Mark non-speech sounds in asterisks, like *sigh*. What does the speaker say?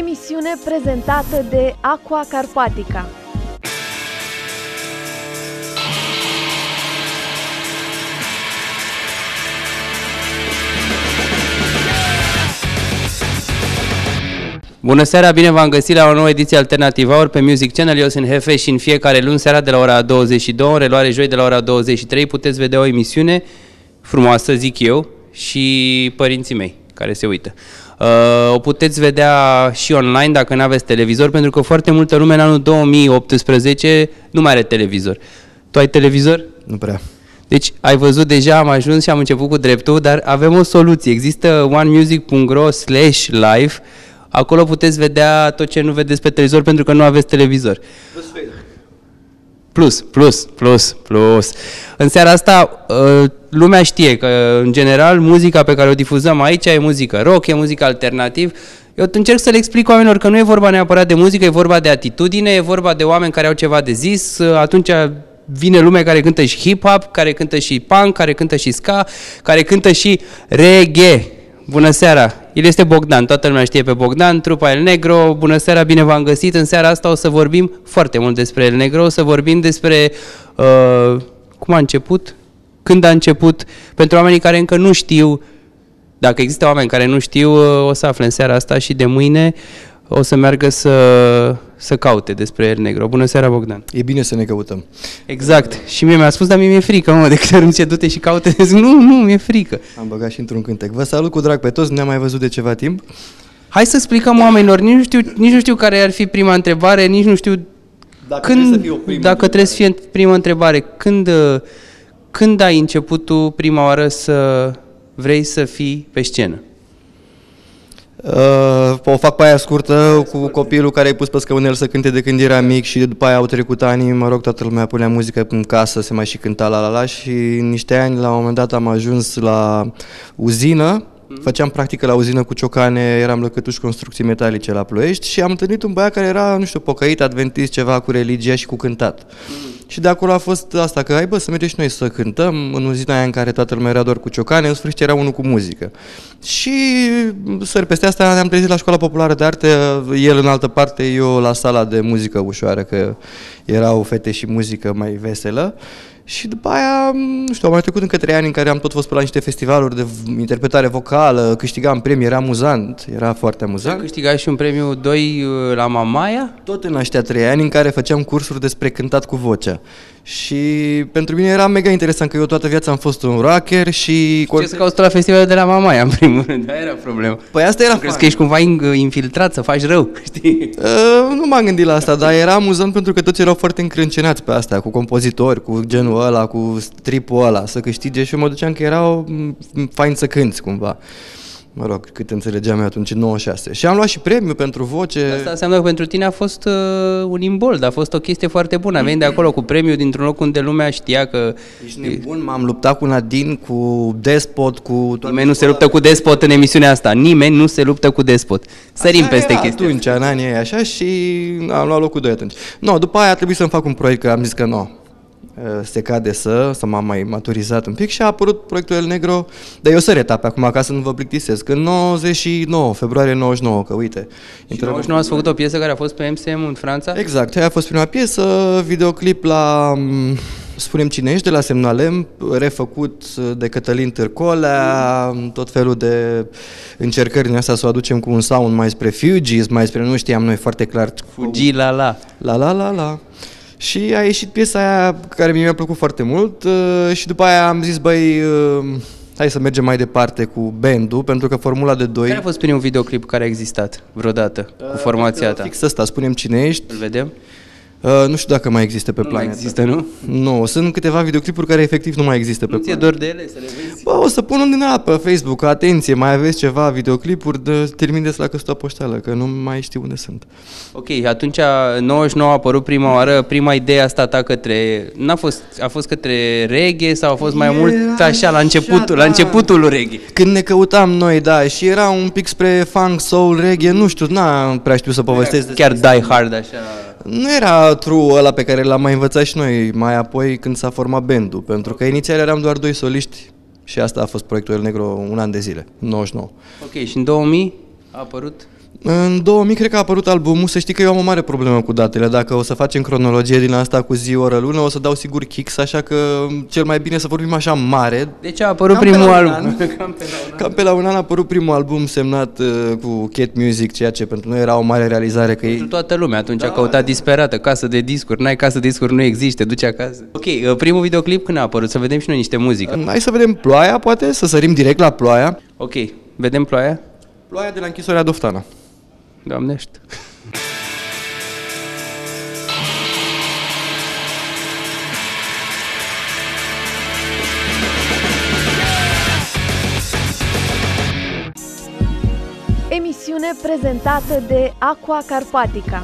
Emisiune prezentată de Aqua Carpatica. Bună seara, bine v-am găsit la o nouă ediție Alternative Hour pe Music Channel. Eu sunt Hefe și în fiecare luni seara de la ora 22, în reluare joi de la ora 23, puteți vedea o emisiune frumoasă, zic eu, și părinții mei care se uită. Uh, o puteți vedea și online dacă nu aveți televizor, pentru că foarte multă lume în anul 2018 nu mai are televizor. Tu ai televizor? Nu prea. Deci ai văzut deja, am ajuns și am început cu dreptul, dar avem o soluție. Există onemusic.ro slash live Acolo puteți vedea tot ce nu vedeți pe televizor pentru că nu aveți televizor. Plus, plus, plus, plus. În seara asta, uh, lumea știe că, în general, muzica pe care o difuzăm aici e muzică rock, e muzică alternativ. Eu încerc să le explic oamenilor că nu e vorba neapărat de muzică, e vorba de atitudine, e vorba de oameni care au ceva de zis. Atunci vine lumea care cântă și hip-hop, care cântă și punk, care cântă și ska, care cântă și reggae. Bună seara! El este Bogdan, toată lumea știe pe Bogdan, trupa El Negro. Bună seara, bine v-am găsit. În seara asta o să vorbim foarte mult despre El Negro, o să vorbim despre uh, cum a început, când a început, pentru oamenii care încă nu știu, dacă există oameni care nu știu, uh, o să afle în seara asta și de mâine o să meargă să, să caute despre El Negro. Bună seara, Bogdan! E bine să ne căutăm. Exact. Și mie mi-a spus, dar mie mi-e frică, mă, de câte ori ce du-te și caute. *laughs* Zic, nu, nu, mi-e frică. Am băgat și într-un cântec. Vă salut cu drag pe toți, nu ne-am mai văzut de ceva timp. Hai să explicăm oamenilor, nici nu știu, nici nu știu care ar fi prima întrebare, nici nu știu Dacă când, trebuie să fie o primă dacă trebuie să fie prima întrebare. Când, uh, când ai început tu prima oară să vrei să fii pe scenă? Uh, o fac pe aia scurtă cu copilul care ai pus pe scăunel să cânte de când era mic și după aia au trecut ani, mă rog, toată lumea punea muzică în casă, se mai și cânta la la la și niște ani la un moment dat am ajuns la uzină, făceam practică la uzină cu ciocane, eram lăcătuși construcții metalice la Ploiești și am întâlnit un băiat care era, nu știu, pocăit, adventist, ceva cu religia și cu cântat. Și de acolo a fost asta, că hai bă, să mergem și noi să cântăm în uzina aia în care toată lumea era doar cu ciocane, în sfârșit era unul cu muzică. Și sări peste asta ne-am trezit la școala populară de arte, el în altă parte, eu la sala de muzică ușoară, că erau fete și muzică mai veselă. Și după aia, nu știu, au mai trecut încă trei ani în care am tot fost pe la niște festivaluri de interpretare vocală, câștigam premii, era amuzant, era foarte Ai amuzant. câștigat și un premiu 2 la Mamaia? Tot în aștia trei ani în care făceam cursuri despre cântat cu vocea. Și pentru mine era mega interesant că eu toată viața am fost un rocker și... Ce să cauți tu la festivalul de la Mamaia, în primul rând? Aia era problema. Păi asta era Crezi fain. că ești cumva in- infiltrat, să faci rău, *laughs* știi? Uh, nu m-am gândit la asta, dar era amuzant pentru că toți erau foarte încrâncenați pe asta, cu compozitori, cu genul ăla, cu stripul ăla, să câștige și eu mă duceam că erau m, fain să cânti cumva. Mă rog, cât înțelegeam eu atunci, în 96. Și am luat și premiu pentru voce. Asta înseamnă că pentru tine a fost uh, un imbold, a fost o chestie foarte bună. Veni de acolo cu premiu dintr-un loc unde lumea știa că Ești nebun, m-am luptat cu Nadine, cu Despot, cu... toate nimeni nu se luptă cu despot în emisiunea asta. Nimeni nu se luptă cu despot. Sărim Așa peste era chestia. atunci, în anii aia, așa, și am luat locul 2 atunci. No, după aia a trebuit să-mi fac un proiect, că am zis că nu. Se cade să, să m-am mai maturizat un pic și a apărut proiectul El Negro, dar eu să etape acum, ca să nu vă plictisesc, în 99, februarie 99, că uite. Și 99 ați făcut o piesă care a fost pe MCM în Franța? Exact, aia a fost prima piesă, videoclip la m, Spunem cine ești, de la Semnalem, refăcut de Cătălin Târcolea, tot felul de încercări din asta să o aducem cu un sound mai spre Fugees, mai spre nu știam noi foarte clar. Fugi la la. La la la la. Și a ieșit piesa aia care mie mi-a plăcut foarte mult uh, și după aia am zis, băi, uh, hai să mergem mai departe cu bandul, pentru că formula de doi... Care a fost primul videoclip care a existat vreodată cu formația ta? Fix ăsta, spunem cine ești. Îl vedem? Uh, nu știu dacă mai există pe Nu mai planetă. există, nu? Nu, sunt câteva videoclipuri care efectiv nu mai există pe Nu ți-e planetă. dor de ele să le vezi? Bă, o să pun un din ăla pe Facebook, atenție, mai aveți ceva videoclipuri, de, trimiteți la căsuța poștală, că nu mai știu unde sunt. Ok, atunci în 99 a apărut prima oară, prima idee asta ta către... N-a fost, a fost către reggae sau a fost mai mult așa la începutul, la da. începutul lui reggae? Când ne căutam noi, da, și era un pic spre funk, soul, reggae, nu știu, n-am prea știu să povestesc despre Chiar die hard așa. Nu era true ăla pe care l-am mai învățat și noi, mai apoi când s-a format bandul, pentru că inițial eram doar doi soliști și asta a fost proiectul El Negro un an de zile, 99. Ok, și în 2000 a apărut În 2000 cred că a apărut albumul, să știi că eu am o mare problemă cu datele. Dacă o să facem cronologie din asta cu zi, oră, lună, o să dau sigur kicks, așa că cel mai bine să vorbim așa mare. Deci a apărut Cam pe primul la un album. an. *laughs* Cam pe la un an a apărut primul album semnat uh, cu Cat Music, ceea ce pentru noi era o mare realizare că ei... Pentru toată lumea atunci a căutat disperată, casă de discuri, n-ai casă de discuri, nu există, te duci acasă. Ok, uh, primul videoclip când a apărut? Să vedem și noi niște muzică. Hai să vedem ploaia, poate, să sărim direct la ploaia. Ok, vedem ploaia? Ploaia de la închisoarea Doftana. Doamnești. Emisiune prezentată de Aqua Carpatica.